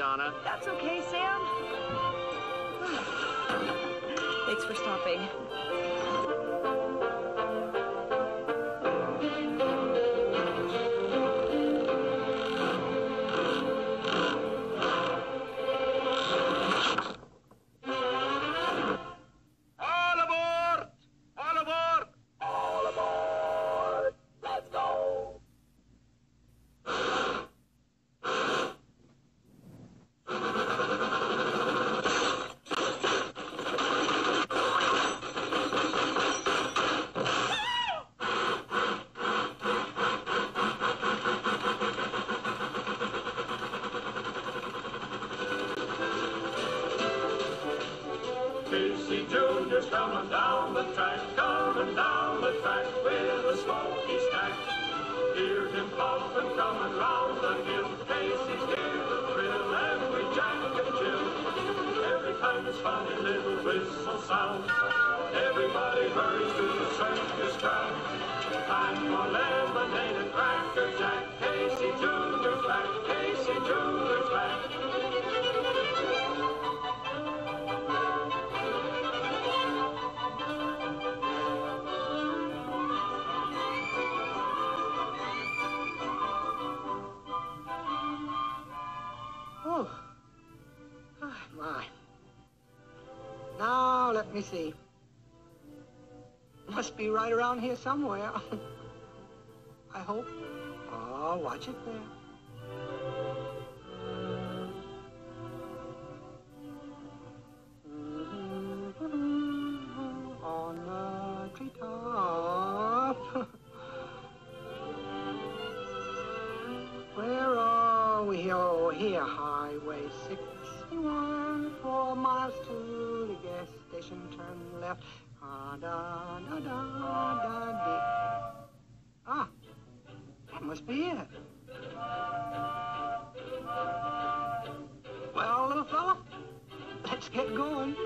Donna. That's okay, Sam. Thanks for stopping. Casey Jr.'s coming down the track, coming down the track with a smoky stack. Hear him puffin' coming round the hill. Casey's here to thrill every jack and Jill. Every time his funny little whistle sounds, everybody hurries to the circus ground. Let me see. Must be right around here somewhere. I hope. Oh, watch it there. On the treetop. Where are we? Oh, here, Highway 61. Four miles to the station. Turn left. Ah, da, da, da, da, dee. Ah, that must be it. Well, little fella, let's get going.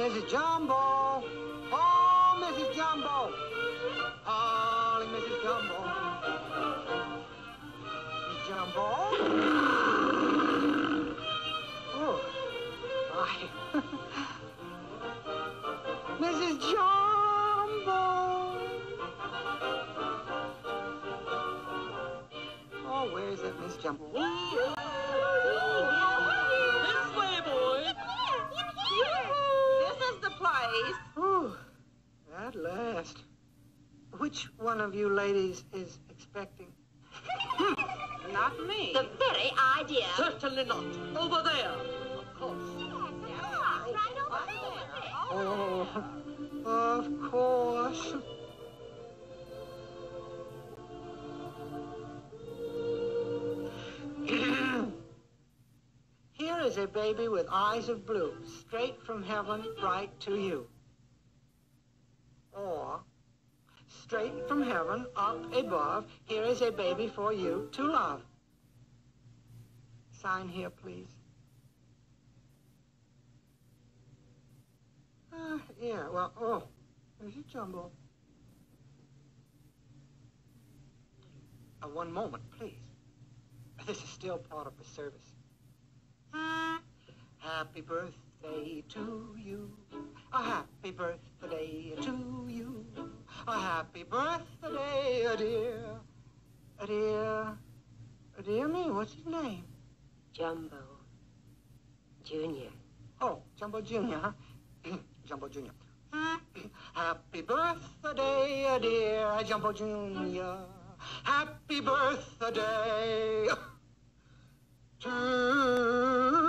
Mrs. Jumbo. Oh, Mrs. Jumbo. Calling Mrs. Jumbo. Miss Jumbo. Oh, my. Mrs. Jumbo. Oh, where is it, Miss Jumbo? Which one of you ladies is expecting? Not me. The very idea. Certainly not. Over there. Of course. Right over there. Oh, of course. Here is a baby with eyes of blue, straight from heaven right to you. Straight from heaven up above, here is a baby for you to love. Sign here, please. Uh, yeah, well, oh, there's your jumbo. Uh, one moment, please. This is still part of the service. Happy birthday to you. A happy birthday to you. A happy birthday, dear. Dear. Dear me, what's his name? Jumbo. Junior. Oh, Jumbo Junior, huh? Jumbo Junior. happy birthday, dear Jumbo Junior. Happy birthday to